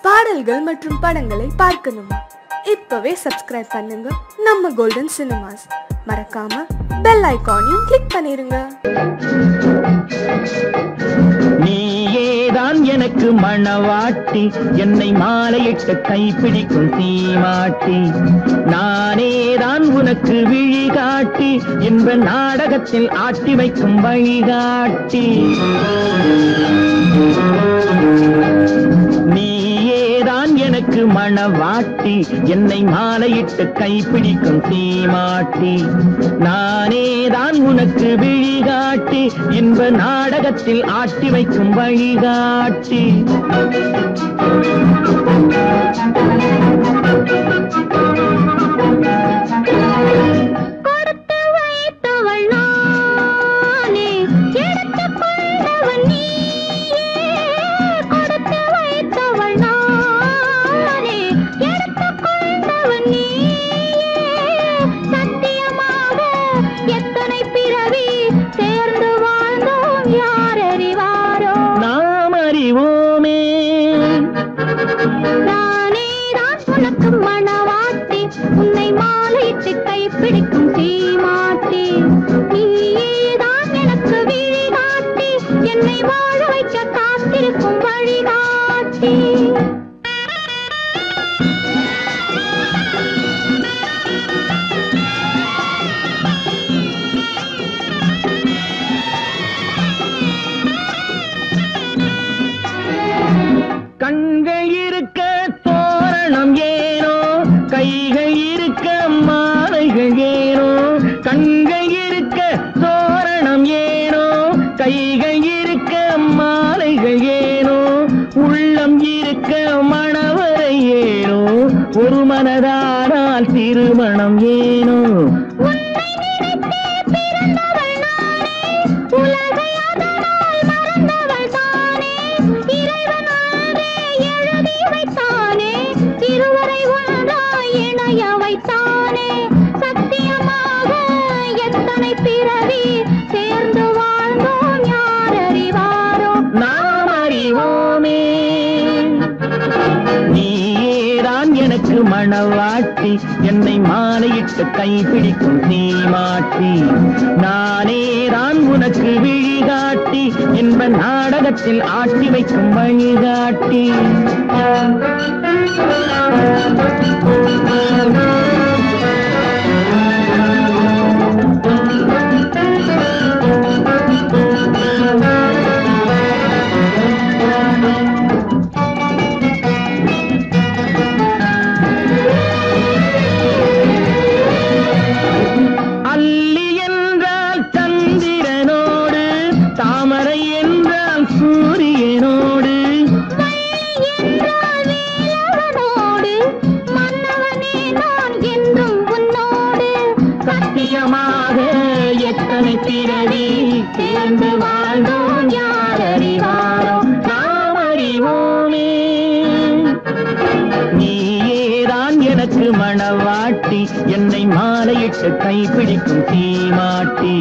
பாடல்கள் மற்றும் படங்களை பார்க்கணுமா. இப்பவே சப்ஸ்கிரைப் பண்ணுங்க. நம்ம கோல்டன் சினிமாஸ் மறக்காம பெல் ஐகானையும் கிளிக் பண்ணிருங்க. நீயேதான் எனக்கு மணவாட்டி என்னை மாலையிட்ட கைப்பிடிக்கும் தீமாட்டி. நானேதான் உனக்கு விழி காட்டி என்ற நாடகத்தில் ஆட்டி வைக்கும் வழிகாட்டி. மலைக்கு மணவாட்டி என்னை மாலையிட்டு கைப்பிடிக்கும் தீமாட்டி நானே தான் உனக்கு விழிகாட்டி இன்ப நாடகத்தில் ஆட்டி வைக்கும் வழிகாட்டி. கண்கள் கைப்பிடிக்கும் தீமாட்டி நானே தான் உனக்கு விழிகாட்டி. என்ப நாடகத்தில் ஆட்டி வைக்கும் வழிகாட்டி. கை பிடிக்கும் தீமாட்டி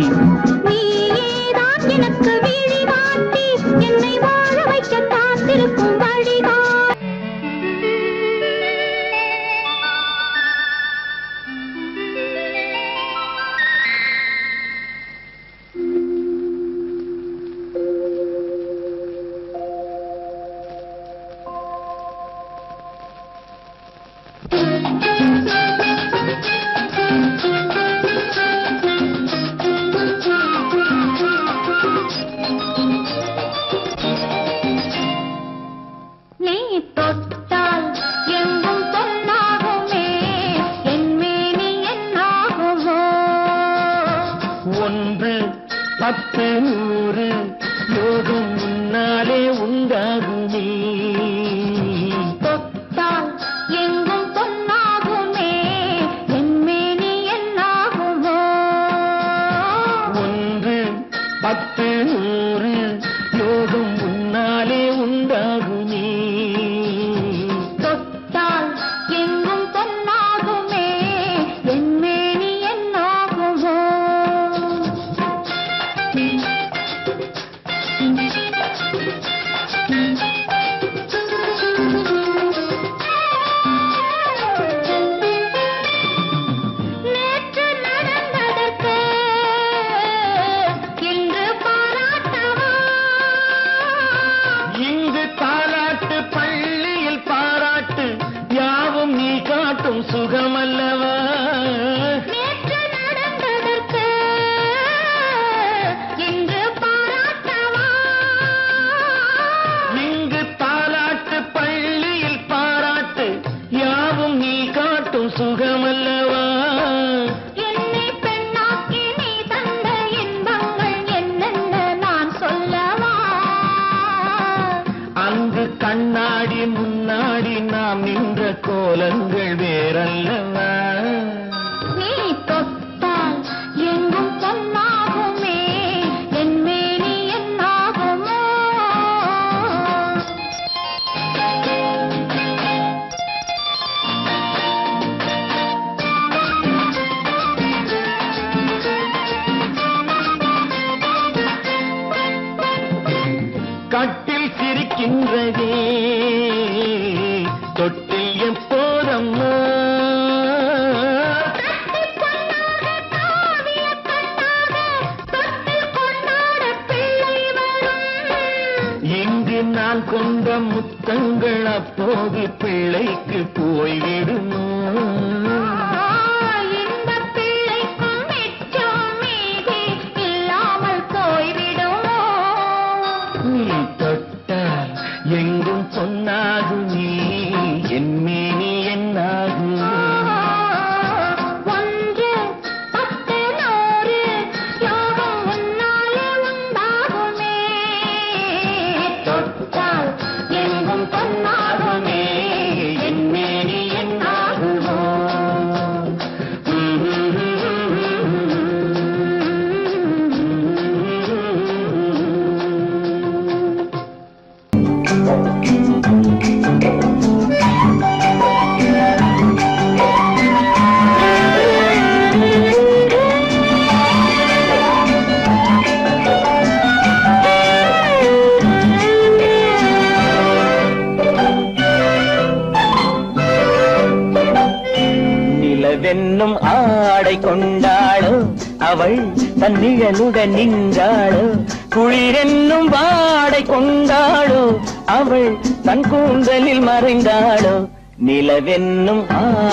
நிழலுட நின்றாளோ? குளிரென்னும் வாடை கொண்டாளோ? அவள் தன் கூந்தலில் மறைந்தாளோ? நிலவென்னும்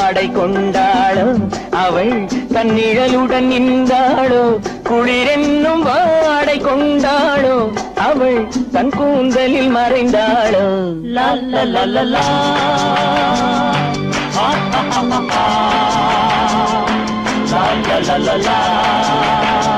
ஆடை கொண்டாளோ? அவள் தன் நிழலுடன் நின்றாளோ? குளிரென்னும் வாடை கொண்டாளோ? அவள் தன் கூந்தலில் மறைந்தாளோ? லல்ல லல்லலா la la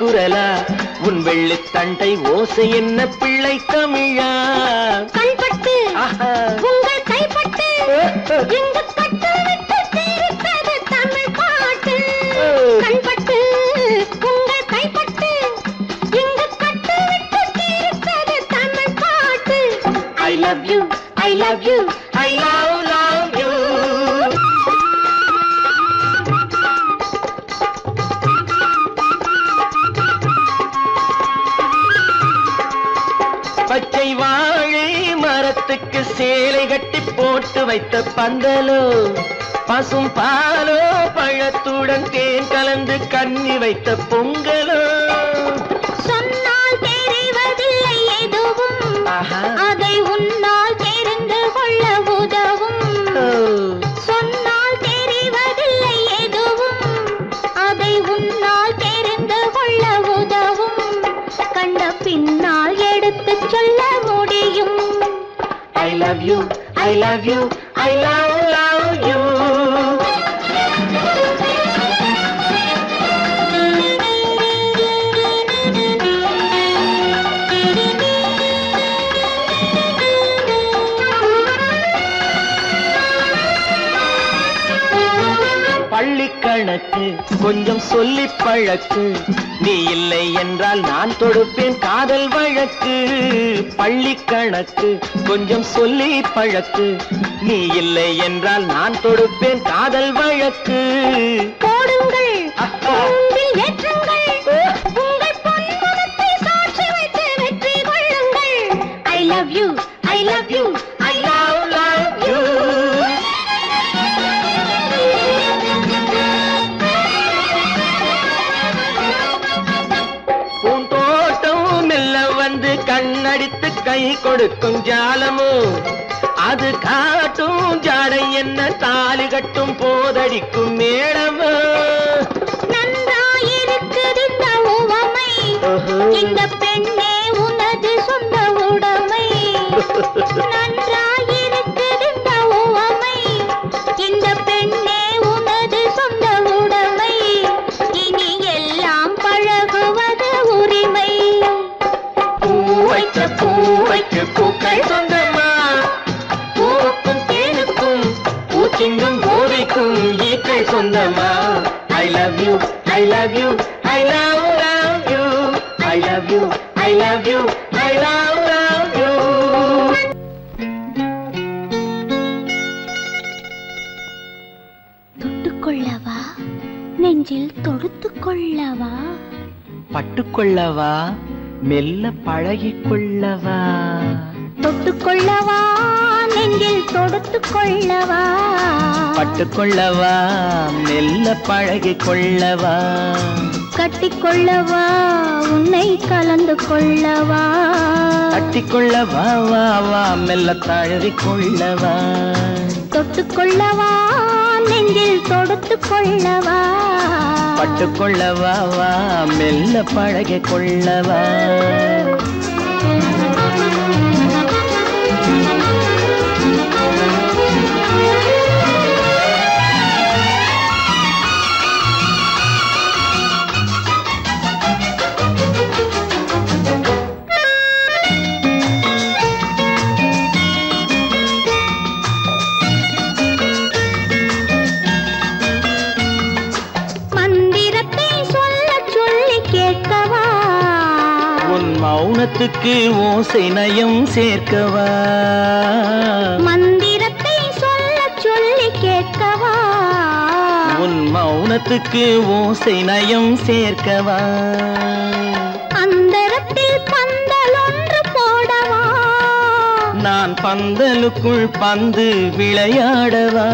குரலா? உன் வெள்ளி தண்டை ஓசை என்ன பிள்ளை தமிழா? கண்பட்டு உங்கள் கைப்பட்டு இங்கு பட்டு விட்டு தீர்த்தது தமிழ் பாட்டு. கண்பட்டு உங்கள் கைப்பட்டு இங்கு பட்டு விட்டு தீர்த்தது தமிழ் பாட்டு. I love you I love you I love சேலை கட்டி போட்டு வைத்த பந்தலோ பசும் பாலோ பழத்துடன் தேன் கலந்து கண்ணி வைத்த பொங்கலோ. Love you I love you I love love you பள்ளி கணக்கு கொஞ்சம் சொல்லி பழக்கு. நீ இல்லை என்றால் நான் தொடுப்பேன் காதல் வழக்கு பள்ளி கணக்கு கொஞ்சம் சொல்லி பழக்கு. நீ இல்லை என்றால் நான் தொடுப்பேன் காதல் வழக்கு. கண்ணடித்து கை கொடுக்கும் ஜாலமோ? அது காட்டும் ஜாடை என்ன தாலி கட்டும் போதடிக்கும் மேளமோ? இந்த பெண்ணே உனது சொந்த உடைமை. நன்றா பட்டுக்கொள்ளவா மெல்ல பழகிக் கொள்ளவா தொட்டுக்கொள்ளவா? நெஞ்சில் தொடுத்து கொள்ளவா பட்டுக்கொள்ளவா? மெல்ல பழகிக் கொள்ளவா கட்டிக்கொள்ளவா? உன்னை கலந்து கொள்ளவா தட்டிக்கொள்ளவா வா வா மெல்ல தழுவிக் கொள்ளவா தொட்டுக்கொள்ளவா? நெஞ்சில் தொடுத்து கொள்ளவா? பட்டுக்கொள்ளவா மெல்ல பழக கொள்ளவா? மௌனத்துக்கு ஓசை நயம் சேர்க்கவா? மந்திரத்தை சொல்ல சொல்லி கேட்கவா? உன் மௌனத்துக்கு ஓசை நயம் சேர்க்கவா? அந்தரத்தில் பந்தல் ஒன்று போடவா? நான் பந்தலுக்குள் பந்து விளையாடவா?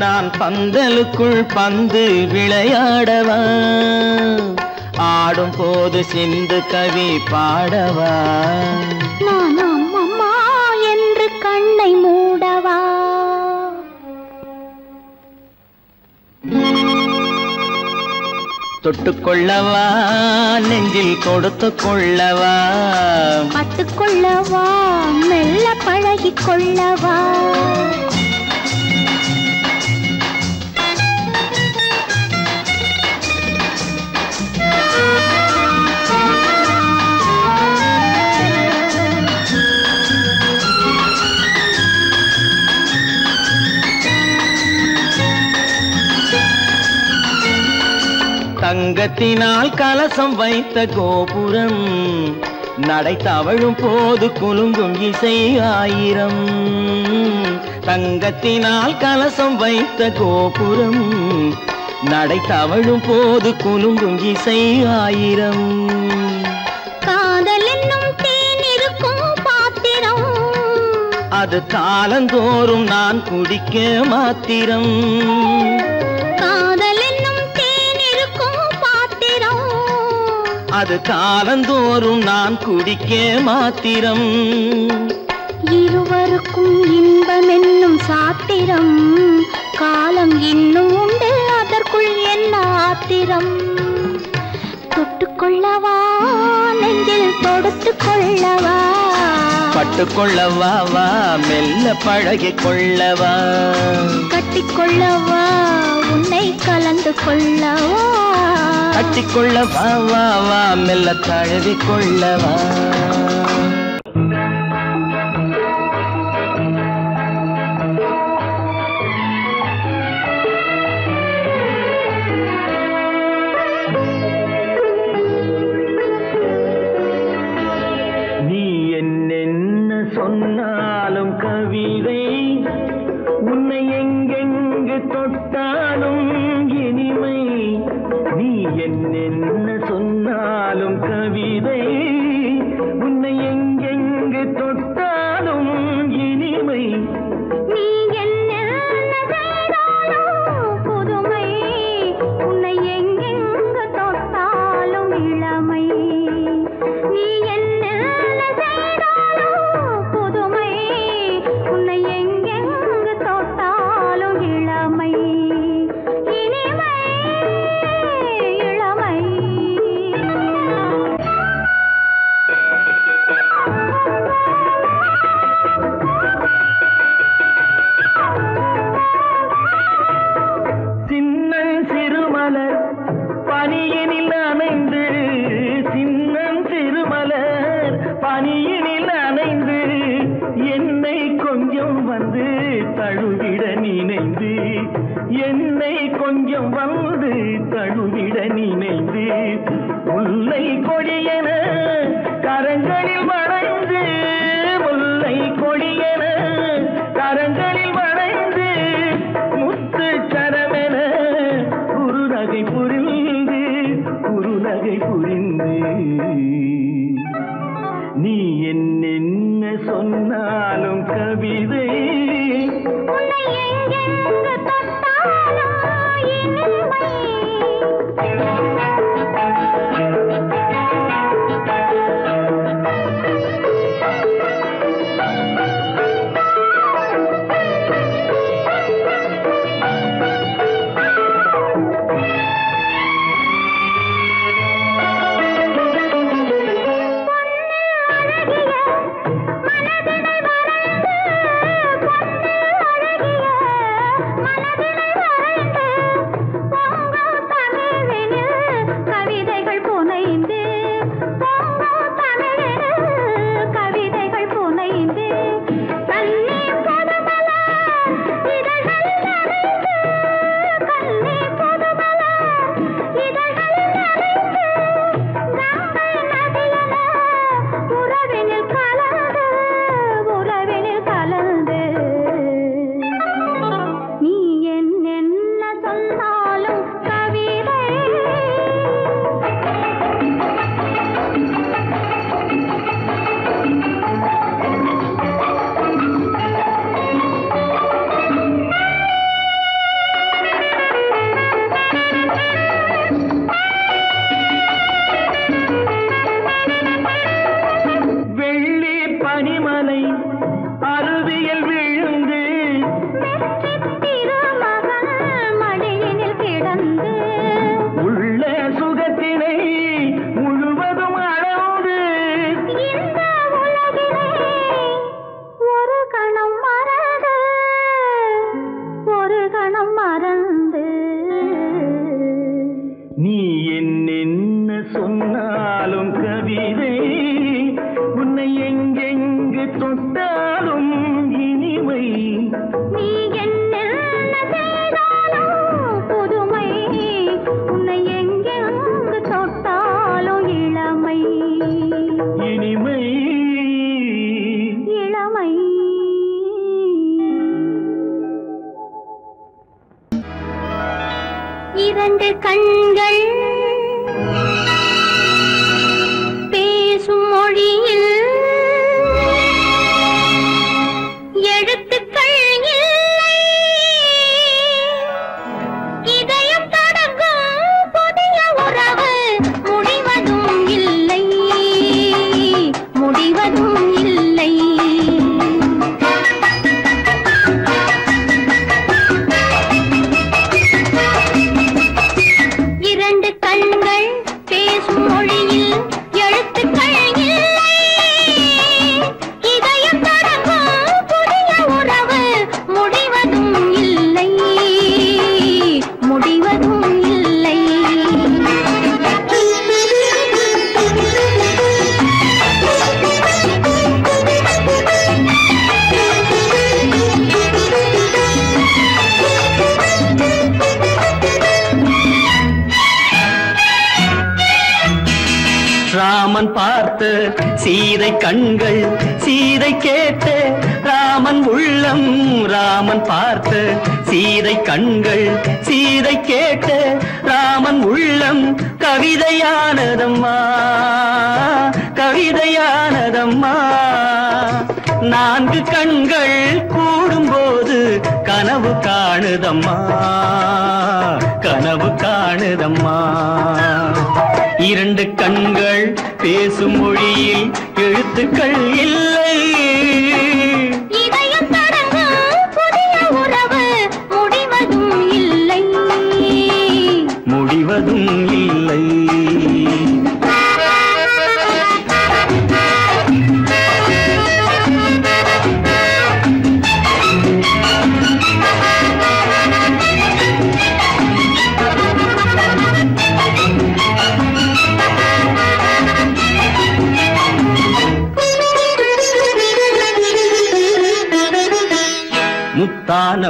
நான் பந்தலுக்குள் பந்து விளையாடவா? ஆடும் போது சிந்து கவி பாடவா? நான் அம்மம்மா என்று கண்ணை மூடவா? தொட்டுக்கொள்ளவா நெஞ்சில் கொடுத்து கொள்ளவா? பட்டுக்கொள்ளவா மெல்ல பழகிக் கொள்ளவா? தங்கத்தினால் கலசம் வைத்த கோபுரம் நடை தவழும் போது குலுங்கும் இசை ஆயிரம். தங்கத்தினால் கலசம் வைத்த கோபுரம் நடை தவழும் போது குலுங்கும் இசை ஆயிரம். அது காலந்தோறும் நான் குடிக்க மாத்திரம். அது காலந்தோறும் நான் குடிக்க மாத்திரம். இருவருக்கும் இன்பம் என்னும் சாத்திரம். காலம் இன்னும் உண்டு அதற்குள் என்ன ஆத்திரம். தொட்டுக்கொள்ளவா நெஞ்சில் தொடுத்து கொள்ளவா பட்டுக்கொள்ளவா மெல்ல பழகிக் கொள்ளவா கட்டிக்கொள்ளவா? கலந்து கொள்ளவா கட்டிக்கொள்ள வா வா மெல்ல தழுவிக் கொள்ளவா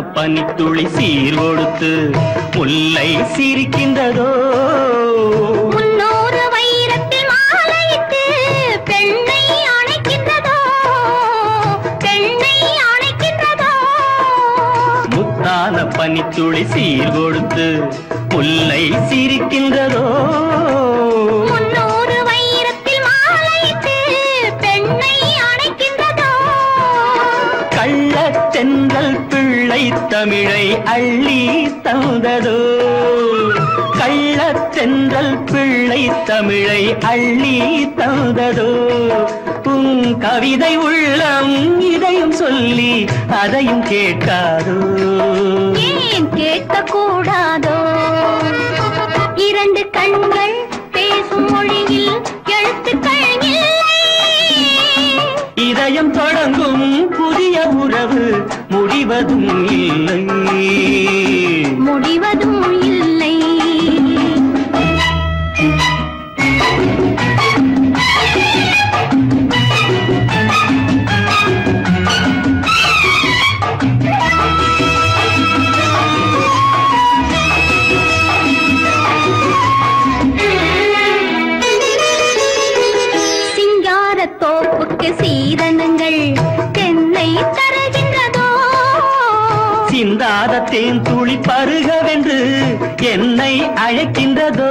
பனித்துளி சீர் கொடுத்து முல்லை சிரிக்கின்றதோ? பனித்துளி சீர் கொடுத்து முல்லை சிரிக்கின்றதோ? தமிழை அள்ளி தந்ததோ? கள்ளத் தென்றல் பிள்ளை தமிழை அள்ளி தந்ததோ? உன் கவிதை உள்ளம் இதையும் சொல்லி அதையும் கேட்காதோ? ஏன் கேட்கக்கூடாதோ? இரண்டு கண்கள் பேசும் மொழியில் எழுத்துக்கள் இதயம் தொடங்கும் முடிவதும் இல்லை சிந்தாத துளி பருகவென்று என்னை அழைக்கின்றதோ?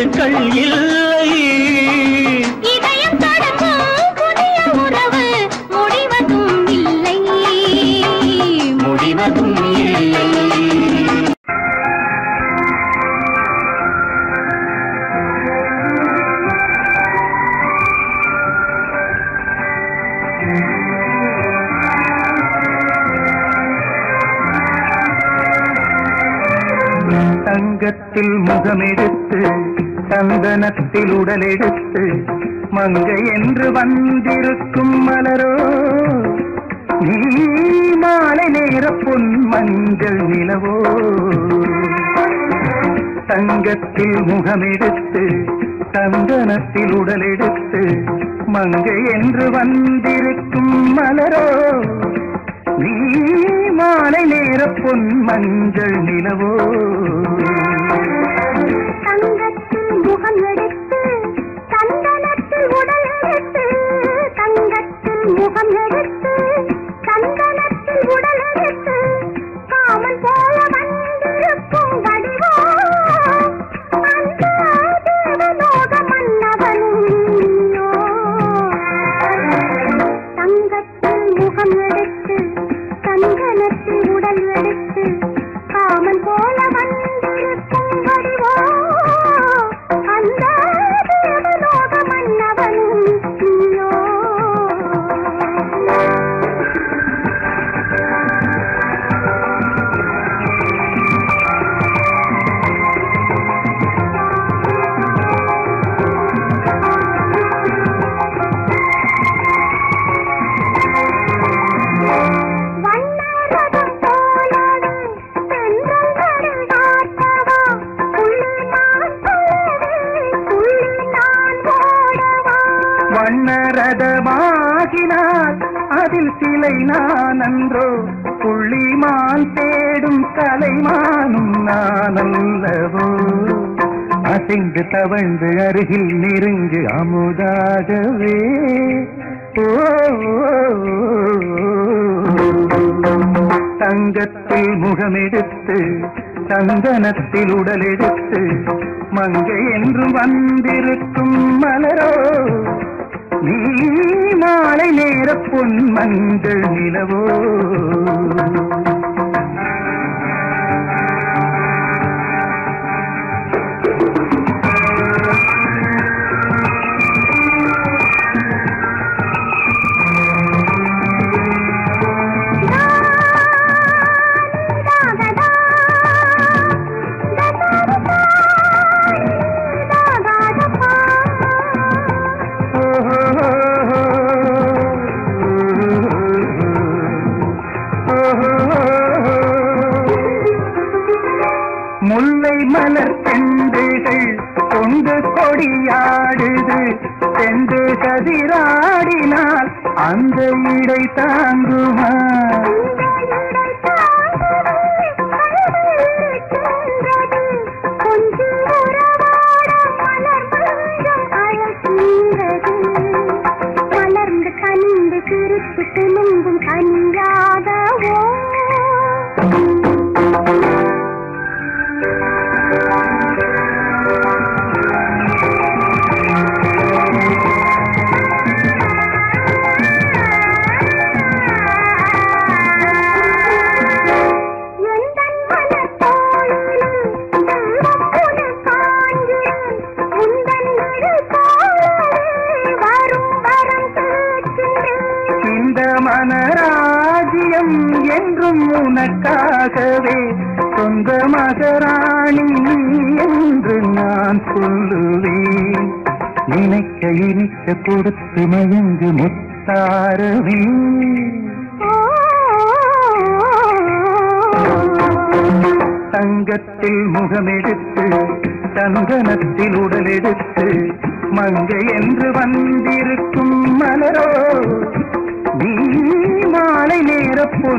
எழுத்துக்கள் இல்லை உடலெடுத்து மங்கை என்று வந்திருக்கும் மலரோ நீ மாலை நேர பொன் மஞ்சள் நிலவோ. தங்கத்தில் முகமெடுத்து தந்தனத்தில் உடலெடுத்து மங்கை என்று வந்திருக்கும் மலரோ நீ மாலை நேர பொன் மஞ்சள் நிலவோ.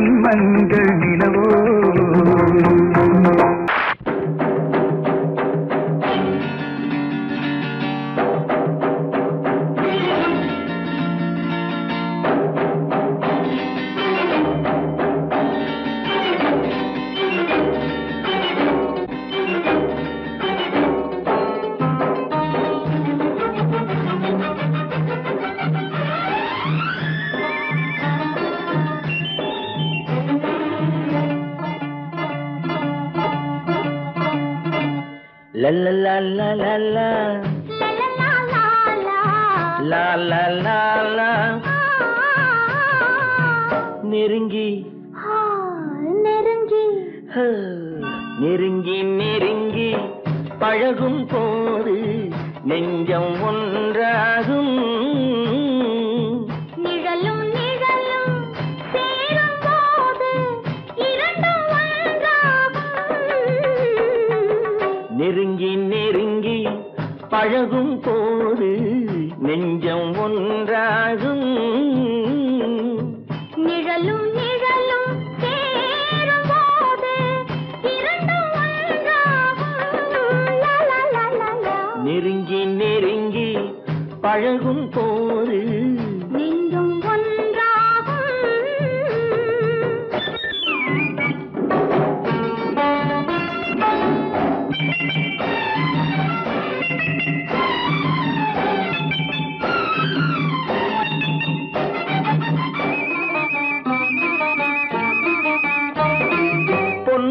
நேர நிலவோ?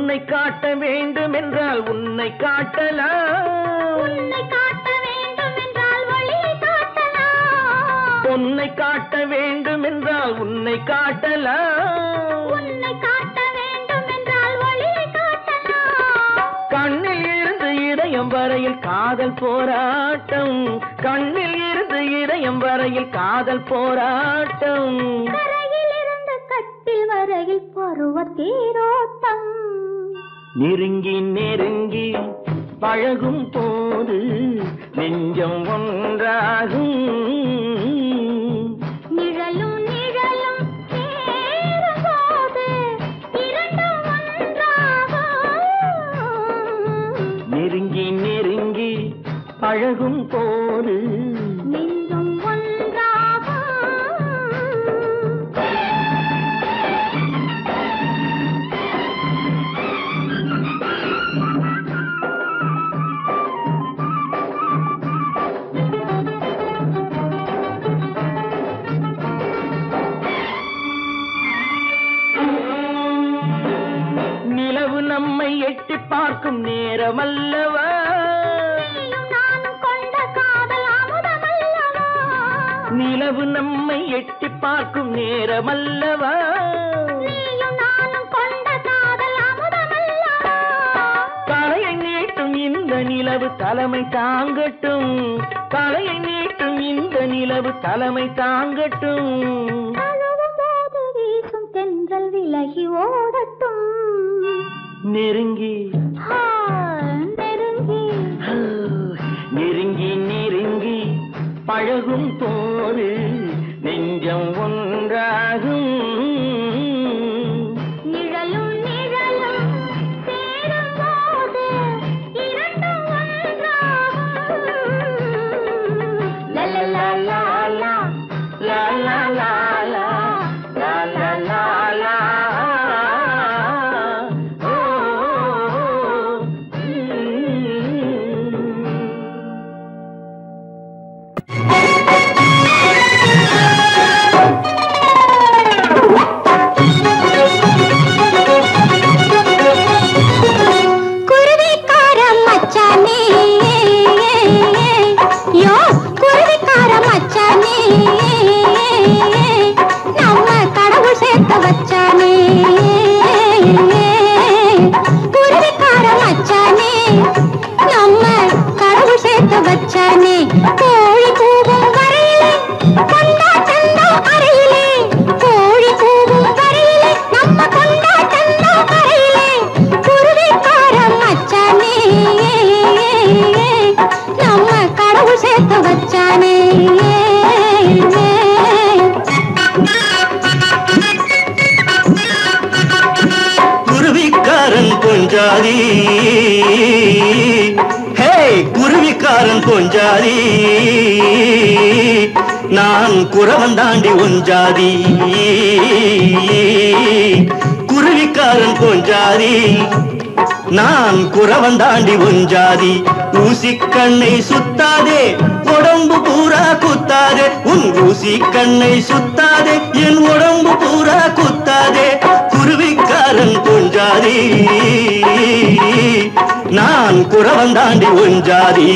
பொன்னை காட்ட வேண்டும் என்றால் உன்னை காட்டலாம். உன்னை காட்ட வேண்டும் என்றால் காட்டலாம். பொன்னை காட்ட வேண்டும் என்றால் உன்னை காட்டலாம். உன்னை காட்ட வேண்டும் என்றால் வழியை காட்டலாம். கண்ணில் இருந்து இதயம் வரையில் காதல் போராட்டம். கண்ணில் இருந்து இதயம் வரையில் காதல் போராட்டம். கரையில் இருந்து கட்டில் வரையில் பருவ தேரோட்டம். நெருங்கி நெருங்கி பழகும் போது நெஞ்சம் ஒன்றாகும். நிழலும் நிழலும் நெருங்கி நெருங்கி பழகும் போது அமுதமல்லவா? நிலவு நம்மை எட்டி பார்க்கும் நேரமல்லவா? தலையை நீட்டும் இந்த நிலவு தலைமை தாங்கட்டும். தலையை நீட்டும் இந்த நிலவு தலைமை தாங்கட்டும். தென்றல் விலகி ஓடட்டும். நெருங்கி நான் குறவன் தாண்டி ஒஞ்சாதி குருவிக்காரன் கொஞ்சாதி நான் குறவன் தாண்டி ஒஞ்சாதி ஊசி கண்ணை சுத்தாதே உடம்பு பூரா குத்தாதே. உன் ஊசி கண்ணை சுத்தாதே என் உடம்பு பூரா குத்தாதே. குருவிக்காரன் கொஞ்சாதி நான் குறவன் தாண்டி ஒஞ்சாதி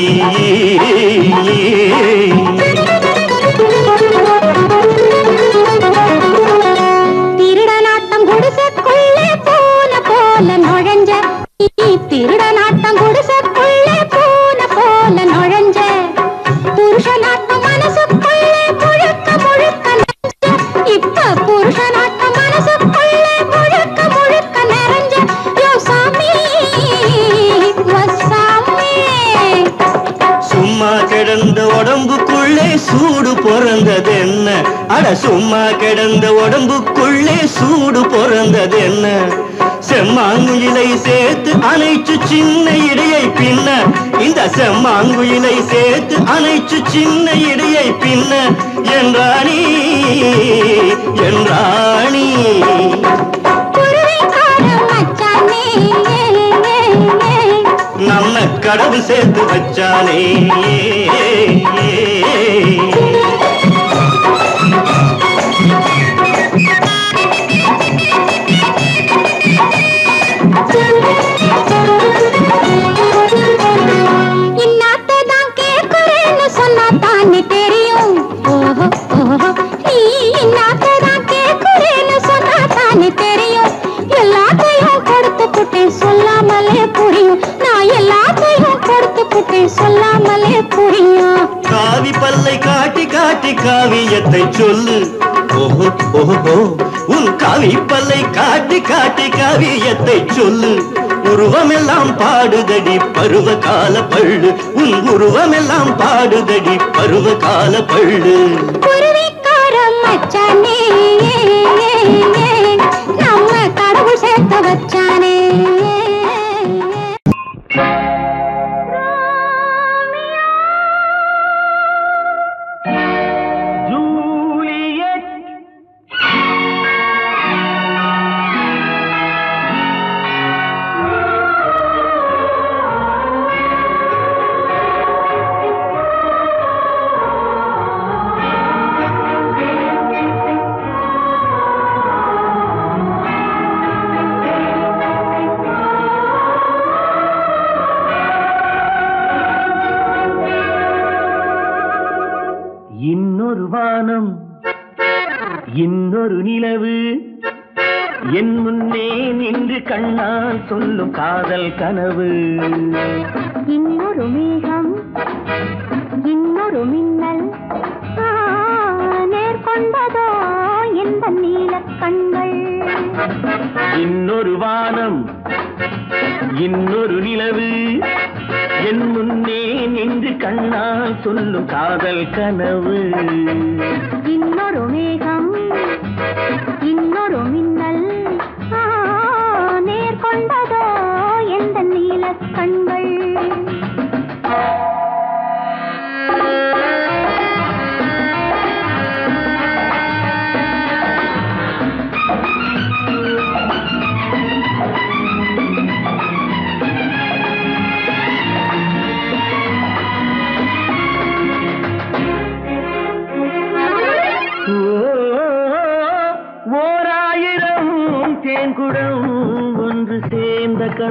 சும்மா கிடந்த உடம்புக்குள்ளே சூடு பிறந்தது என்ன செம்மாங்குயிலை சேர்த்து அணைச்சு சின்ன இடையை பின்ன? இந்த செம்மாங்குயிலை சேர்த்து அணைச்சு சின்ன இடையை பின்ன? என்றாணி என்றாணி. நம்ம கடவுள் சேர்த்து வச்சானே காவியத்தை சொல்லு. ஓஹோ ஓஹோ உன் காவி பல்லை காட்டி காட்டி காவியத்தை சொல்லு. உருவமெல்லாம் பாடுதடி பருவ கால பள்ளு. உன் உருவமெல்லாம் பாடுதடி பருவ கால பள்ளு. கனவு. இன்னொரு மேகம் இன்னொரு மின்னல். நேர்கொண்டதோ எந்த நீல கண்கள். இன்னொரு வானம் இன்னொரு நிலவு. என் முன்னே நின்று கண்ணால் சொல்லும் காதல் கனவு. இன்னொரு மேகம் சேர்ந்த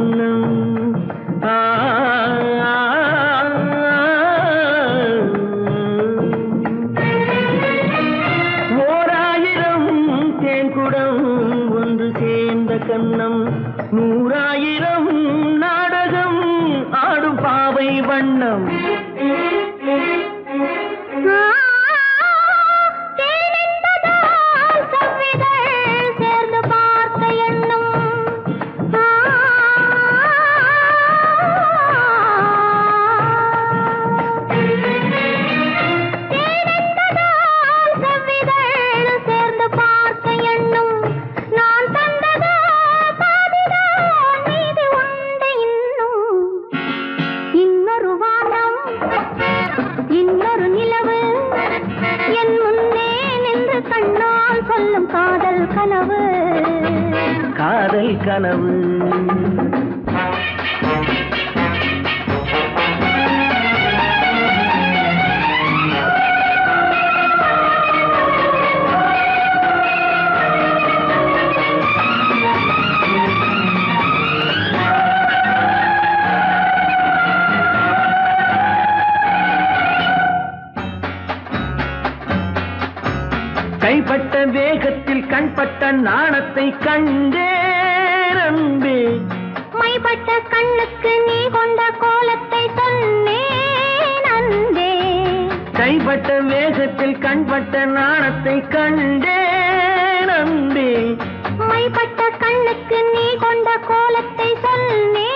கண்டேன் அன்பே மைப்பட்ட கண்ணுக்கு நீ கொண்ட கோலத்தை அன்பே கைப்பட்ட வேகத்தில் கண்பட்ட நாணத்தை கண்டேன் அன்பே மைப்பட்ட கண்ணுக்கு நீ கொண்ட கோலத்தை நீ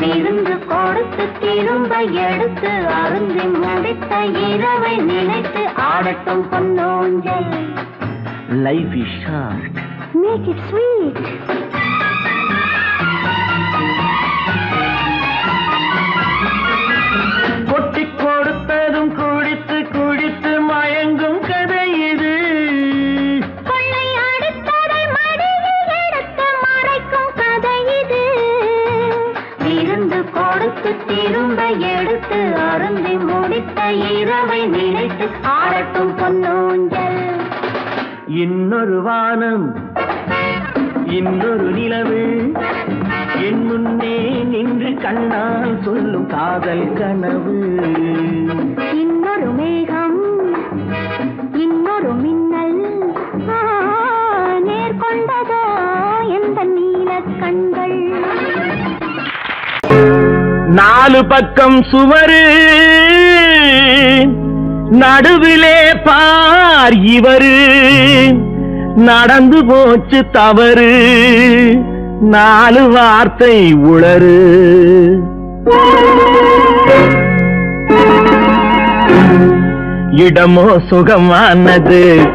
விருந்து கொடுத்து திரும்ப எடுத்து அருந்தி முடித்த இரவை நினைத்து ஆடட்டும் பொன்னோஞ்சல். life is short. Make it sweet. காதல் கனவு. இன்னொரு மேகம் இன்னொரு மின்னல். நேர்கொண்டதோ எந்த நீலக் கண்கள்? நாலு பக்கம் சுவரு நடுவிலே பார் இவரு. நடந்து போச்சு தவறு நாலு வார்த்தை உளறு. இடமோ சுகமானது.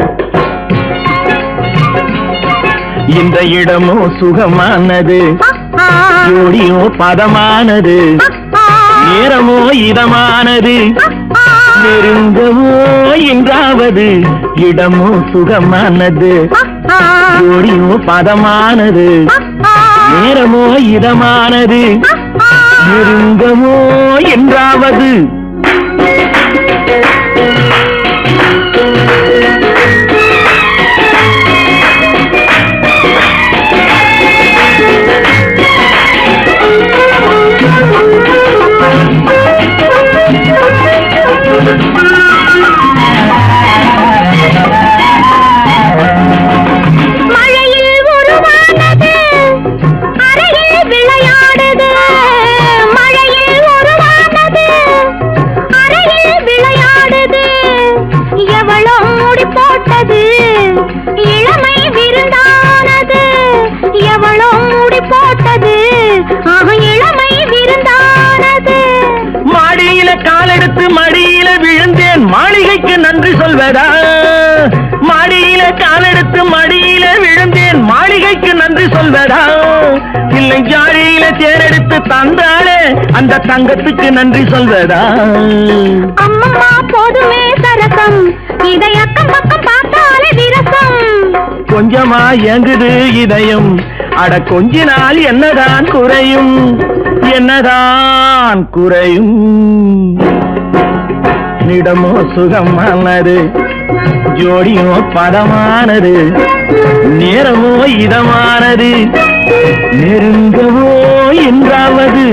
இந்த இடமோ சுகமானது. ஜோடியோ பதமானது. நேரமோ இதமானது. நெருங்கவோ என்றாவது இடமோ சுகமானது. ஜோடியோ பதமானது. நேரமோ இதமானது. நெருங்கமோ என்றாவது Thank you. காலெடுத்து மடியில விழுந்தேன். மாளிகைக்கு நன்றி சொல்வதா? மாடியில காலெடுத்து மடியில விழுந்தேன். மாளிகைக்கு நன்றி சொல்வதா? இல்லை ஜாடியில தேரெடுத்து தந்தாலே அந்த தங்கத்துக்கு நன்றி சொல்வதா? அம்மம்மா போதுமே சரசம். இதை அக்கம் பக்கம் பார்த்தாலே விரசம். கொஞ்சமா இயங்குது இதயம். அட கொஞ்ச நாள் என்னதான் குறையும்? என்னதான் குறையும்? இடமோ சுகமானது ஜோடியோ பதமானது? நேரமோ இதமானது? நெருங்கவோ என்றாவது?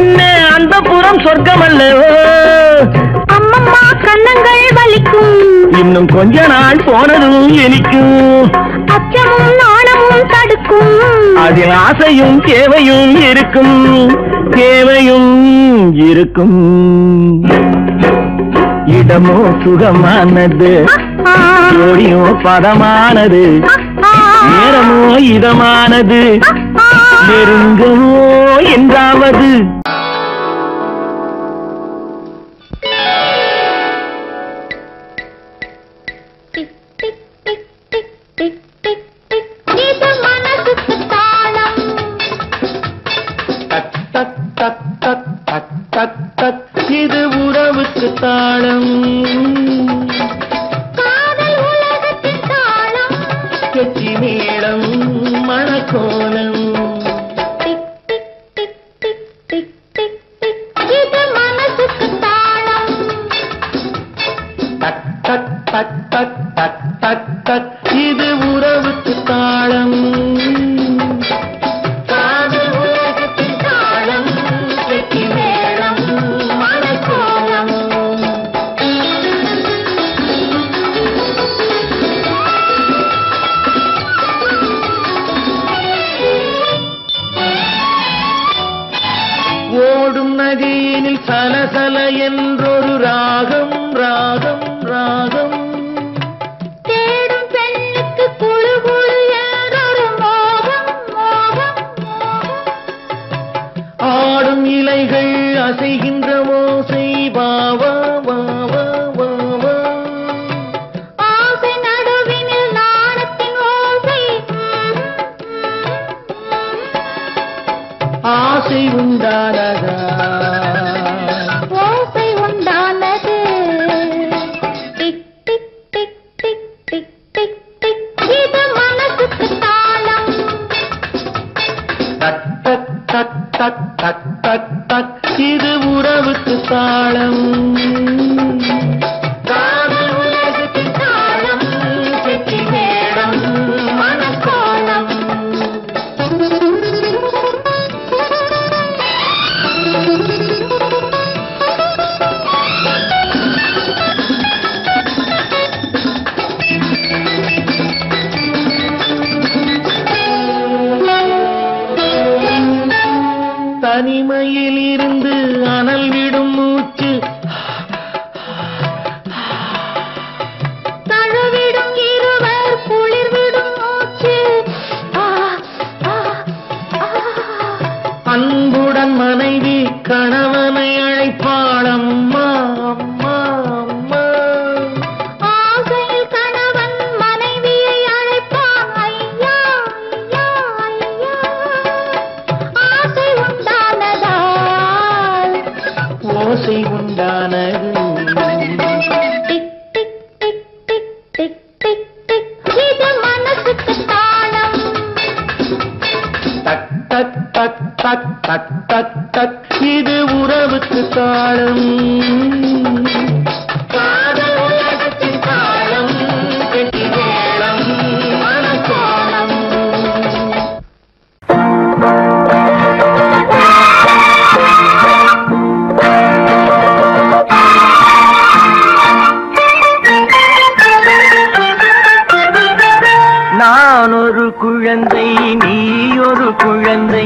பின்ன அந்த புறம் சொர்க்கம் அல்லவோ அம்மம்மா கன்னங்கள் வலிக்கும். இன்னும் கொஞ்ச நாள் போனதும் இனிக்கும். அச்சமும் நாணமும் தடுக்கும். அதில் ஆசையும் தேவையும் இருக்கும். தேவையும் இருக்கும். இடமோ சுகமானது ஜோடியோ பதமானது நேரமோ இதமானது ஆ. நெருங்கவோ என்றாவது. தத் தத் தத் தத் தத் இது உறவுக்கு தாளம். குழந்தை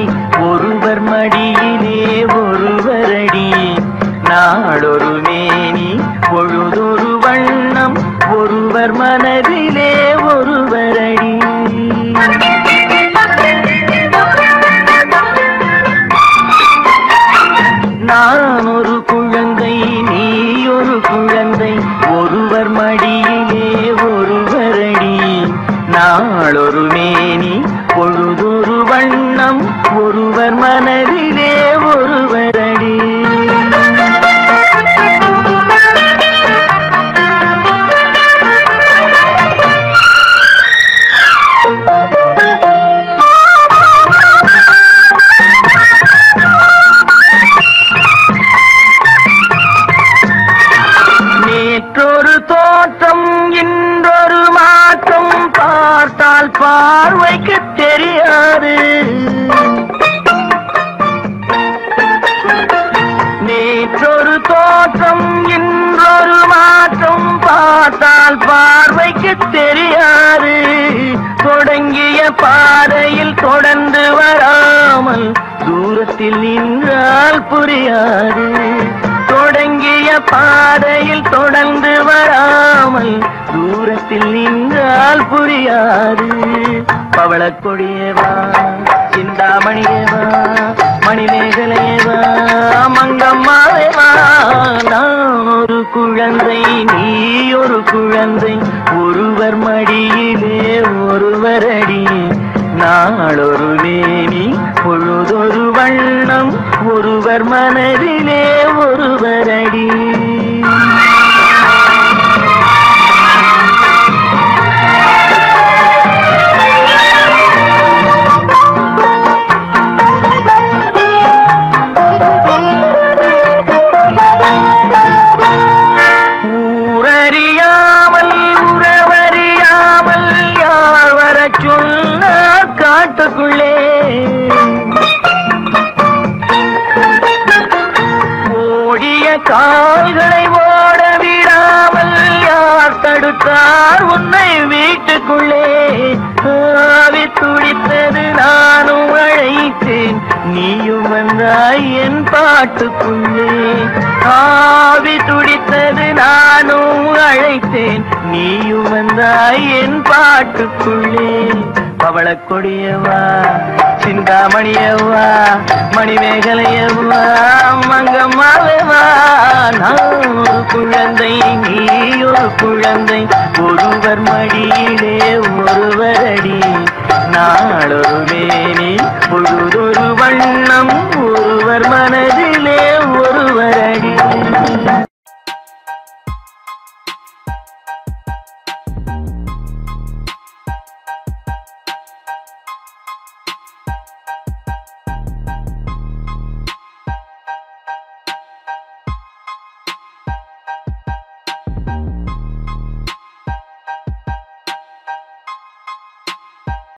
முடியாது தொடங்கிய பாதையில் தொடர்ந்து வராமல் தூரத்தில் நின்றால் புரியாது. பவளக்கொடியவா சிந்தாமணியவா மணிமேகலையவா மங்கம்மாவேவா நான் ஒரு குழந்தை நீ ஒரு குழந்தை ஒருவர் மடியிலே ஒருவர் அடியே. நாளொரு மேனி பொழுதொரு வண்ணம் ஒருவர் மனதிலே ஒருவரடி. நோய்களை ஓட விடாமல் யார் தடுத்தார்? உன்னை வீட்டுக்குள்ளே ஆவி துடித்தது நானும் அழைத்தேன். நீயும் வந்தாய் என் பாட்டுக்குள்ளே. ஆவி துடித்தது நானும் அழைத்தேன். நீயும் வந்தாய் என் பாட்டுக்குள்ளே. பவள கொடியவா சிந்தாமணியவா மணிமேகலையவா மங்கம்மாவேவா நான் ஒரு குழந்தை நீ ஒரு குழந்தை ஒருவர் மடியிலே ஒருவரடி நாளொரு மேனி பொழுதொரு வண்ணம் ஒருவர் மனதிலே ஒரு